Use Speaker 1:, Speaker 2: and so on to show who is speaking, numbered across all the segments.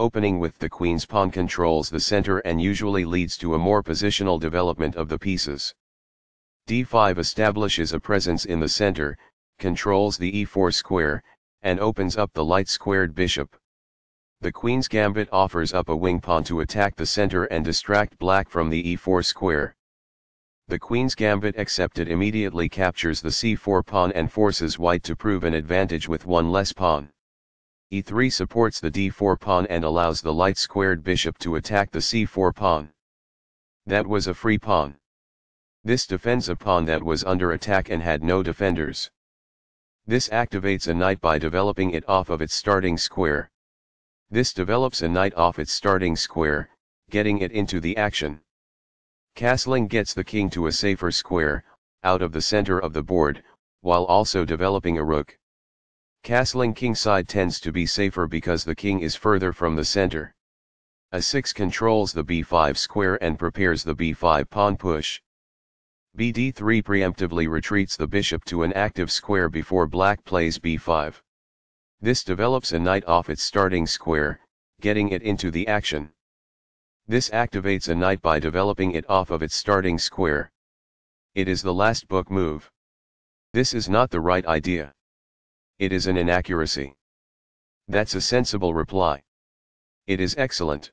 Speaker 1: opening with the queen's pawn controls the center and usually leads to a more positional development of the pieces. d5 establishes a presence in the center, controls the e4 square, and opens up the light squared bishop. The queen's gambit offers up a wing pawn to attack the center and distract black from the e4 square. The queen's gambit accepted immediately captures the c4 pawn and forces white to prove an advantage with one less pawn e3 supports the d4 pawn and allows the light squared bishop to attack the c4 pawn. That was a free pawn. This defends a pawn that was under attack and had no defenders. This activates a knight by developing it off of its starting square. This develops a knight off its starting square, getting it into the action. Castling gets the king to a safer square, out of the center of the board, while also developing a rook. Castling kingside tends to be safer because the king is further from the center. a6 controls the b5 square and prepares the b5 pawn push. bd3 preemptively retreats the bishop to an active square before black plays b5. This develops a knight off its starting square, getting it into the action. This activates a knight by developing it off of its starting square. It is the last book move. This is not the right idea. It is an inaccuracy. That's a sensible reply. It is excellent.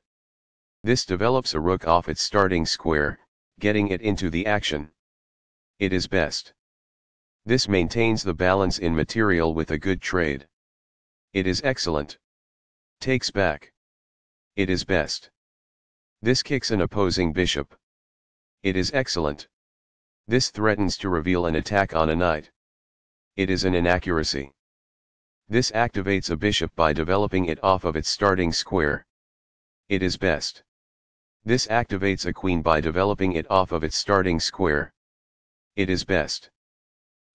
Speaker 1: This develops a rook off its starting square, getting it into the action. It is best. This maintains the balance in material with a good trade. It is excellent. Takes back. It is best. This kicks an opposing bishop. It is excellent. This threatens to reveal an attack on a knight. It is an inaccuracy. This activates a bishop by developing it off of its starting square. It is best. This activates a queen by developing it off of its starting square. It is best.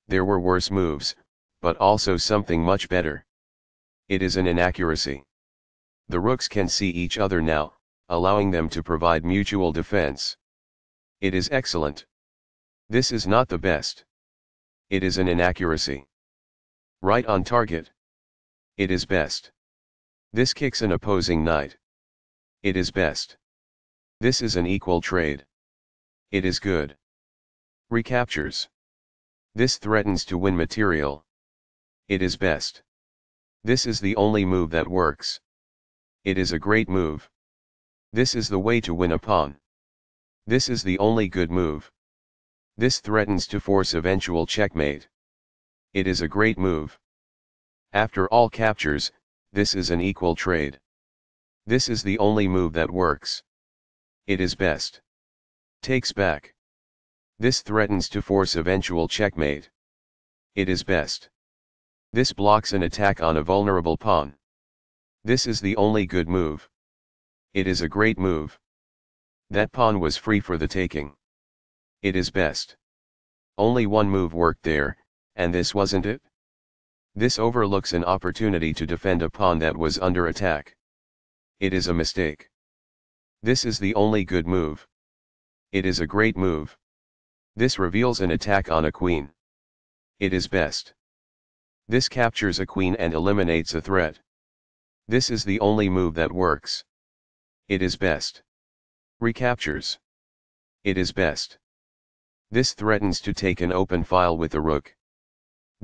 Speaker 1: There were worse moves, but also something much better. It is an inaccuracy. The rooks can see each other now, allowing them to provide mutual defense. It is excellent. This is not the best. It is an inaccuracy. Right on target. It is best. This kicks an opposing knight. It is best. This is an equal trade. It is good. Recaptures. This threatens to win material. It is best. This is the only move that works. It is a great move. This is the way to win a pawn. This is the only good move. This threatens to force eventual checkmate. It is a great move. After all captures, this is an equal trade. This is the only move that works. It is best. Takes back. This threatens to force eventual checkmate. It is best. This blocks an attack on a vulnerable pawn. This is the only good move. It is a great move. That pawn was free for the taking. It is best. Only one move worked there, and this wasn't it? This overlooks an opportunity to defend a pawn that was under attack. It is a mistake. This is the only good move. It is a great move. This reveals an attack on a queen. It is best. This captures a queen and eliminates a threat. This is the only move that works. It is best. Recaptures. It is best. This threatens to take an open file with the rook.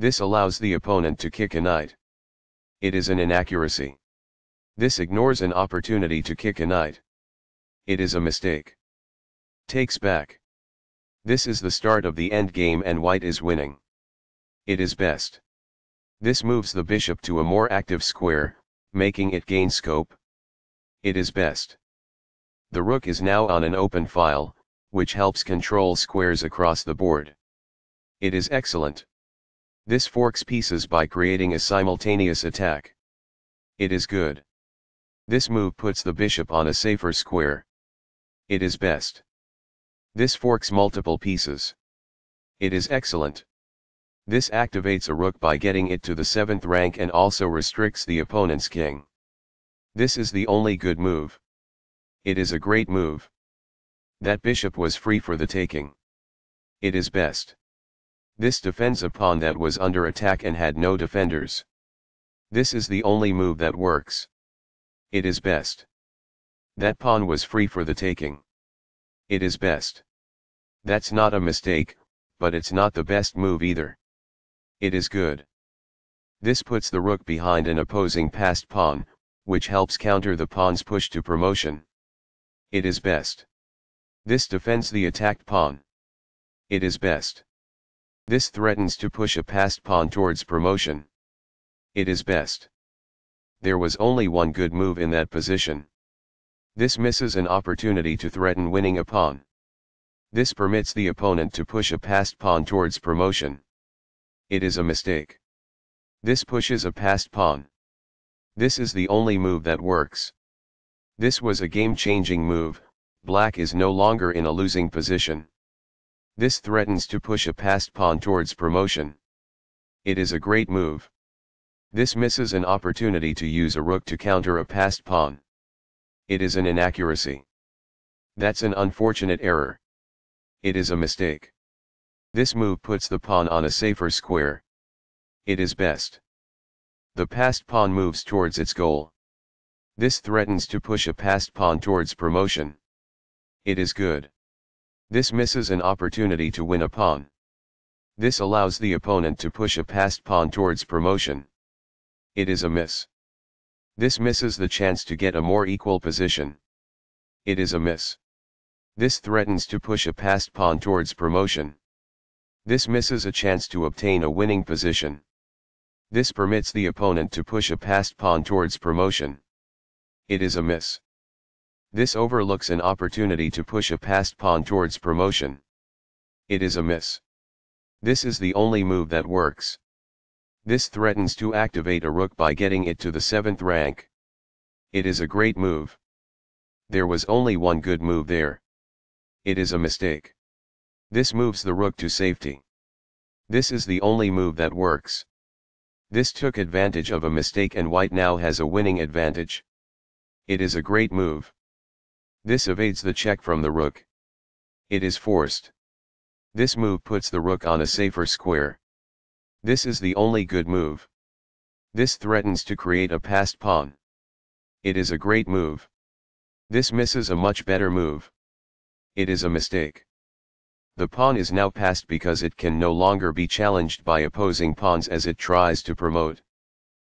Speaker 1: This allows the opponent to kick a knight. It is an inaccuracy. This ignores an opportunity to kick a knight. It is a mistake. Takes back. This is the start of the endgame and white is winning. It is best. This moves the bishop to a more active square, making it gain scope. It is best. The rook is now on an open file, which helps control squares across the board. It is excellent. This forks pieces by creating a simultaneous attack. It is good. This move puts the bishop on a safer square. It is best. This forks multiple pieces. It is excellent. This activates a rook by getting it to the 7th rank and also restricts the opponent's king. This is the only good move. It is a great move. That bishop was free for the taking. It is best. This defends a pawn that was under attack and had no defenders. This is the only move that works. It is best. That pawn was free for the taking. It is best. That's not a mistake, but it's not the best move either. It is good. This puts the rook behind an opposing passed pawn, which helps counter the pawn's push to promotion. It is best. This defends the attacked pawn. It is best. This threatens to push a passed pawn towards promotion. It is best. There was only one good move in that position. This misses an opportunity to threaten winning a pawn. This permits the opponent to push a passed pawn towards promotion. It is a mistake. This pushes a passed pawn. This is the only move that works. This was a game-changing move, black is no longer in a losing position. This threatens to push a passed pawn towards promotion. It is a great move. This misses an opportunity to use a rook to counter a passed pawn. It is an inaccuracy. That's an unfortunate error. It is a mistake. This move puts the pawn on a safer square. It is best. The passed pawn moves towards its goal. This threatens to push a passed pawn towards promotion. It is good. This misses an opportunity to win a pawn. This allows the opponent to push a passed pawn towards promotion. It is a miss. This misses the chance to get a more equal position. It is a miss. This threatens to push a passed pawn towards promotion. This misses a chance to obtain a winning position. This permits the opponent to push a passed pawn towards promotion. It is a miss. This overlooks an opportunity to push a passed pawn towards promotion. It is a miss. This is the only move that works. This threatens to activate a rook by getting it to the 7th rank. It is a great move. There was only one good move there. It is a mistake. This moves the rook to safety. This is the only move that works. This took advantage of a mistake and white now has a winning advantage. It is a great move. This evades the check from the rook. It is forced. This move puts the rook on a safer square. This is the only good move. This threatens to create a passed pawn. It is a great move. This misses a much better move. It is a mistake. The pawn is now passed because it can no longer be challenged by opposing pawns as it tries to promote.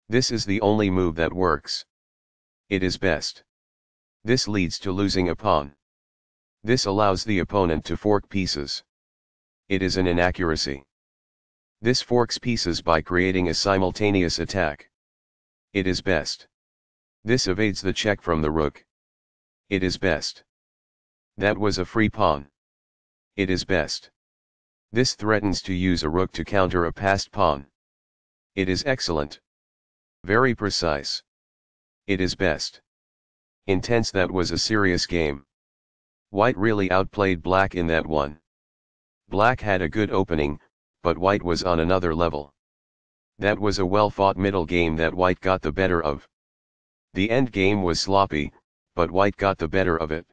Speaker 1: This is the only move that works. It is best. This leads to losing a pawn. This allows the opponent to fork pieces. It is an inaccuracy. This forks pieces by creating a simultaneous attack. It is best. This evades the check from the rook. It is best. That was a free pawn. It is best. This threatens to use a rook to counter a passed pawn. It is excellent. Very precise. It is best. Intense that was a serious game. White really outplayed black in that one. Black had a good opening, but white was on another level. That was a well-fought middle game that white got the better of. The end game was sloppy, but white got the better of it.